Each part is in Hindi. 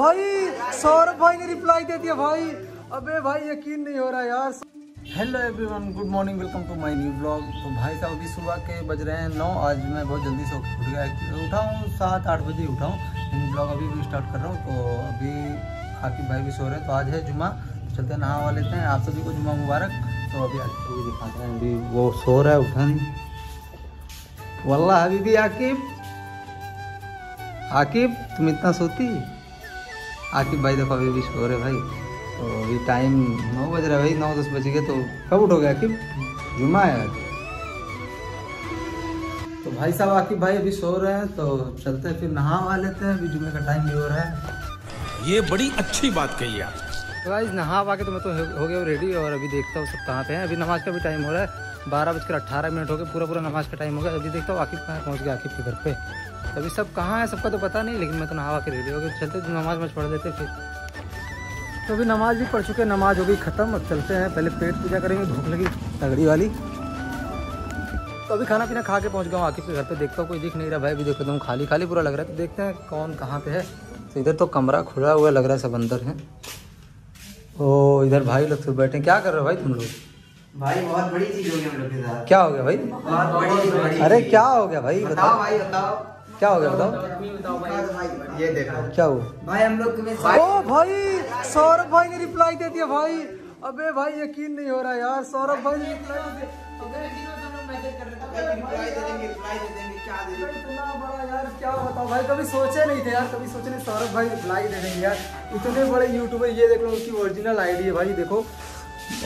भाई, सौरभ भाई ने रिप्लाई दे दिया भाई। अबे भाई, यकीन नहीं हो रहा यार। Hello everyone good morning welcome to my new blog तो भाई साहब, अभी सुबह के बज रहे हैं नौ, आज मैं बहुत जल्दी से उठ गया। उठा हूँ, सात, आठ बजे उठा हूँ। ब्लॉग अभी भी स्टार्ट कर रहा हूँ तो अभी आकिब भाई भी सो रहे हैं। तो आज है जुमा तो चलते नहा लेते हैं। आप सभी को जुमा मुबारक। तो अभी आज भी दिखाते हैं, अभी वो सो रहा है, उठा नहीं। वल्ला अभी भी आकिब। आकिब, तुम इतना सोती? आकिब भाई देखो अभी भी सो रहे भाई। तो अभी टाइम नौ बज रहा है भाई नौ दस बज गए तो कब उठोगे आकिब जुमा है आज तो भाई साहब आकिब भाई अभी सो रहे हैं तो चलते हैं फिर नहा वा लेते हैं अभी जुमे का टाइम भी हो रहा है। ये बड़ी अच्छी बात कही आप तो भाई नहा वा के तो मैं तो हो गया रेडी और अभी देखता हूँ सब कहाँ पे हैं। अभी नमाज़ का भी टाइम हो रहा है। बारह बजकर अट्ठारह मिनट हो गए, पूरा पूरा नमाज़ का टाइम हो गया। अभी देखता हूँ आकिब कहाँ पहुँच गया आकिब के घर पे। अभी सब कहाँ है, सबका तो पता नहीं, लेकिन मैं तो नहा के रेडी हो गया। चलते तो नमाज़ मज पढ़ लेते फिर। तो अभी नमाज़ भी पढ़ चुके हैं, नमाज़ हो गई ख़त्म, अब चलते हैं, पहले पेट पूजा करेंगे, भूख लगी, तगड़ी वाली। तो अभी खाना पीना खा के पहुँच गया हूँ आकिब के घर पर देखता हूँ, कोई दिख नहीं रहा, भाई अभी देखो तुम खाली खाली पूरा लग रहा है। तो देखते हैं कौन कहाँ पे है। तो इधर तो कमरा खुला हुआ लग रहा है, सब अंदर है। ओ, इधर भाई लोग तो बैठे क्या कर रहे हो भाई तुम लोग? भाई बहुत बड़ी चीज़ हो गई हम लोग के साथ। क्या हो गया भाई? बहुत बड़ी बड़ी अरे क्या हो गया भाई? बताओ भाई बताओ। क्या हो गया बताओ। बताओ ये देखो। क्या हुआ? भाई हम लोग ओ भाई सौरभ भाई ने रिप्लाई दे दिया भाई। अबे भाई यकीन नहीं हो रहा यार सौरभ भाई ने रिप्लाई दे दिया। रिप्लाई दे देंगे रिप्लाई दे देंगे क्या दे देंगे? इतना बड़ा यार क्या बताओ भाई कभी सोचे नहीं थे यार कभी सोचे नहीं सौरभ भाई रिप्लाई दे देंगे यार। इतने बड़े यूट्यूबर ये देख लो उसकी ओरिजिनल आईडी है भाई देखो।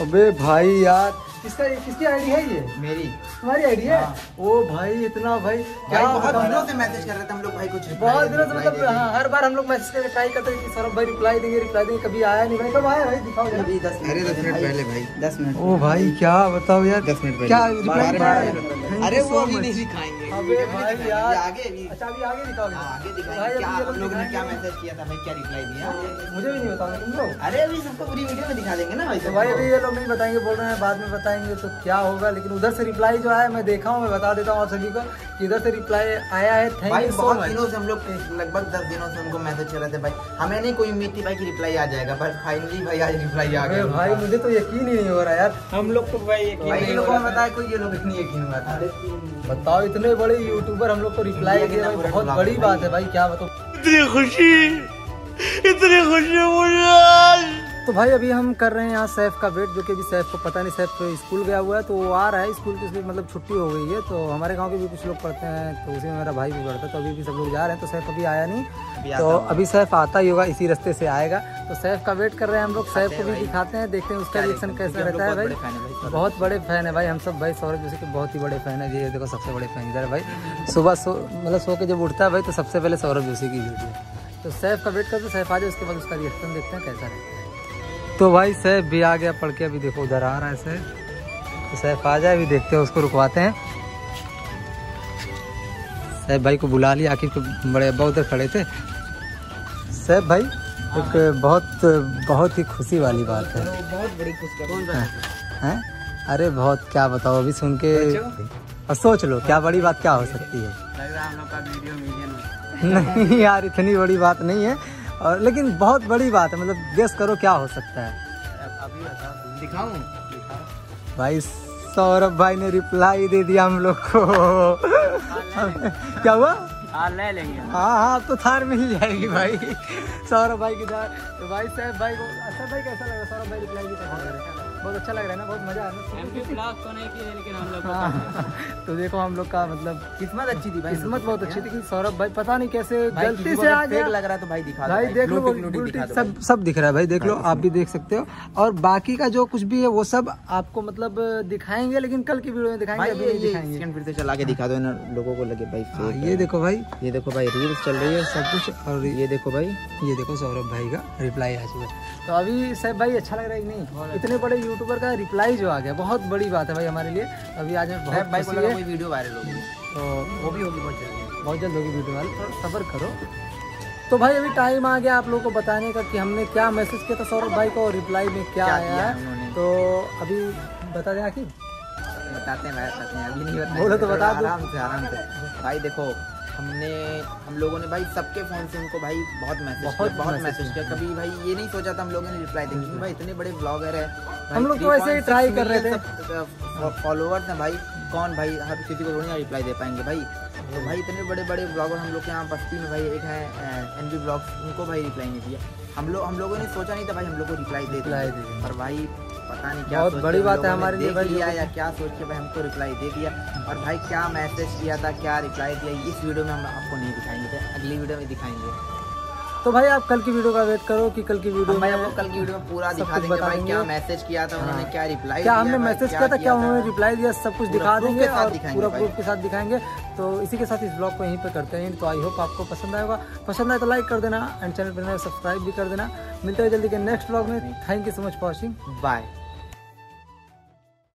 अबे भाई यार किसका किसकी आईडी है ये? मेरी। तुम्हारी आईडी है? ओ भाई इतना भाई भाई बहुत दिनों से मैसेज कर रहे थे हम लोग भाई कुछ बहुत दिनों से मतलब हाँ, हर बार हम लोग मैसेज करके ट्राई करते हैं कि सौरभ भाई रिप्लाई देंगे रिप्लाई देंगे कभी आया नहीं भाई कब आया भाई दिखाओ जरा। अभी दस अरे दस मिनट पहले भाई। दस मिनट ओ भाई क्या बताओ यार दस मिनट पहले। क्या रिप्लाई अरे वो अभी नहीं दिखाएँगे। अबे भाई यार। आगे अभी अच्छा अभी आगे दिखाओगे हाँ, आगे अभी क्या हम लोग ने क्या मैसेज किया था? भाई क्या रिप्लाई दिया? मुझे भी नहीं बताओगे तुम लोग। अरे अभी सबको पूरी वीडियो में दिखा देंगे ना भाई तो भाई अभी ये लोग नहीं बताएँगे बोल रहे हैं बाद में बताएँगे तो क्या होगा लेकिन उधर से रिप्लाई जो आया मैं देखा हूँ मैं बता देता हूँ आप सभी को कि इधर से रिप्लाई आया है। थैंक यू बहुत दिनों से हम लोग लगभग दस दिनों से उनको मैसेज कर रहे थे भाई। हमें नहीं कोई उम्मीद थी भाई की रिप्लाई आ जाएगा पर फाइनली भाई आज रिप्लाई आ गया। भाई मुझे तो यकीन ही नहीं हो रहा यार। हम लोग को भाई यकीन ये लोगों रहा बताया कोई ये लोग इतनी यकीन हुआ था। बताओ इतने बड़े यूट्यूबर हम लोग को रिप्लाई किया के दिया भाई बहुत बड़ी बात है। भाई क्या बताओ इतनी खुशी इतनी खुशी मुझे तो भाई अभी हम कर रहे हैं यहाँ सैफ का वेट जो कि अभी सैफ को पता नहीं सैफ स्कूल गया हुआ है तो वो आ रहा है स्कूल की उसकी मतलब छुट्टी हो गई है तो हमारे गाँव के भी कुछ लोग पढ़ते हैं तो उसी में मेरा भाई भी पढ़ता है तो अभी भी सब लोग जा रहे हैं तो सैफ अभी आया नहीं अभी तो अभी सैफ आता ही होगा इसी रास्ते से आएगा तो सैफ का वेट कर रहे हैं हम लोग सैफ को भी दिखाते हैं देखते हैं उसका रिएक्शन कैसा रहता है भाई। बहुत बड़े फ़ैन है भाई। हम सब भाई सौरभ जोशी के बहुत ही बड़े फ़ैन है ये देखो सबसे बड़े फ़ैन इधर भाई। सुबह सो मतलब सो के जब उठता है भाई तो सबसे पहले सौरभ जोशी की वीडियो तो सैफ का वेट करते सैफ आ जाए उसके बाद उसका रिएक्शन देखते हैं कैसा रहता है। तो भाई सैफ भी आ गया पढ़ के अभी देखो उधर आ रहा है सैफ। तो सैफ आ जाए अभी देखते हैं उसको रुकवाते हैं। सैफ भाई को बुला लिया आखिर बड़े अब्बा उधर खड़े थे। सैफ भाई एक बहुत बहुत ही खुशी वाली बात है। बहुत बड़ी खुशखबरी हैं? अरे बहुत क्या बताओ अभी सुन के और सोच लो क्या बड़ी बात क्या हो सकती है। नहीं यार इतनी बड़ी बात नहीं है। और लेकिन बहुत बड़ी बात है मतलब गेस करो क्या हो सकता है। अभी दिखाऊँ? भाई सौरभ भाई ने रिप्लाई दे दिया हम लोग को। क्या हुआ? हाँ ले लेंगे। हाँ हाँ तो थार मिल जाएगी भाई। सौरभ भाई की थार। तो भाई साहब भाई को अच्छा भाई कैसा लगा? सौरभ भाई रिप्लाई बहुत अच्छा लग रहा है ना बहुत मज़ा आ रहा है तो नहीं किए लेकिन हम लोग हाँ, तो देखो हम लोग का मतलब किस्मत अच्छी थी भाई किस्मत बहुत अच्छी थी। कि सौरभ भाई पता नहीं कैसे गलती से आ गया। लग रहा है तो भाई दिखा भाई देख लो सब सब दिख रहा है भाई देख लो आप भी देख सकते हो। और बाकी का जो कुछ भी है वो सब आपको मतलब दिखाएँगे लेकिन कल की वीडियो में दिखाएँगे अभी नहीं दिखाएँगे। फिर से चला के दिखा दो ना लोगों को लगे भाई हाँ, fake ये देखो भाई। ये देखो भाई रील्स चल रही है सब कुछ और ये देखो भाई। ये देखो सौरभ भाई का रिप्लाई आ चुका है तो अभी सैफ भाई अच्छा लग रहा है कि नहीं? इतने बड़े यूट्यूबर का रिप्लाई जो आ गया बहुत बड़ी बात है भाई हमारे लिए। अभी आज बहुत भाई है। कोई वीडियो वायरल होगी। तो वो भी होगी बहुत जल्दी। बहुत जल्द होगी वीडियो वाली थोड़ा सब्र करो। तो भाई अभी टाइम आ गया आप लोगों को बताने का कि हमने क्या मैसेज किया था सौरभ भाई को और रिप्लाई में क्या क्या आया। है तो अभी बता दें आखिर। बताते हैं भाई बताते हैं। अभी नहीं बताते बोलो तो बता दो। आराम से आराम से। भाई देखो हमने हम लोगों ने भाई सबके फ़ोन से उनको भाई बहुत मैसेज बहुत किया बहुत मैसेज किया। कभी भाई ये नहीं सोचा था हम लोगों ने रिप्लाई देंगे क्योंकि भाई इतने बड़े ब्लॉगर है। हम लोग तो ऐसे ही try कर रहे थे। फॉलोअर्स हैं भाई। कौन भाई हर किसी को थोड़ी ना रिप्लाई दे पाएँगे भाई। तो भाई इतने बड़े बड़े ब्लॉगर हम लोग के यहाँ बस्ती में भाई एक है एन बी ब्लॉग्स उनको भाई रिप्लाई नहीं दिया हम लोग हम लोगों ने सोचा नहीं था भाई हम लोग को रिप्लाई दे दिया। पर भाई पता नहीं क्या बहुत बड़ी बात है हमारे लिए भाई। लिया या क्या सोच के भाई हमको रिप्लाई दे दिया। और भाई क्या मैसेज किया था क्या रिप्लाई दिया इस वीडियो में हम आपको नहीं दिखाएँगे तो अगली वीडियो में दिखाएँगे। तो भाई आप कल की वीडियो का वेट करो कि कल की वीडियो भाई में आपको कल की वीडियो में पूरा दिखा देंगे भाई क्या मैसेज किया था उन्होंने हाँ। क्या रिप्लाई क्या हमने मैसेज किया था क्या उन्होंने रिप्लाई दिया सब कुछ दिखा देंगे और पूरा। प्रूफ के साथ दिखाएँगे। तो इसी के साथ इस ब्लॉग को यहीं पर करते हैं। तो आई होप आपको पसंद आएगा पसंद आए तो लाइक कर देना एंड चैनल पर सब्सक्राइब भी कर देना। मिलते हैं जल्दी के नेक्स्ट ब्लॉग में। Thank you so much for watching bye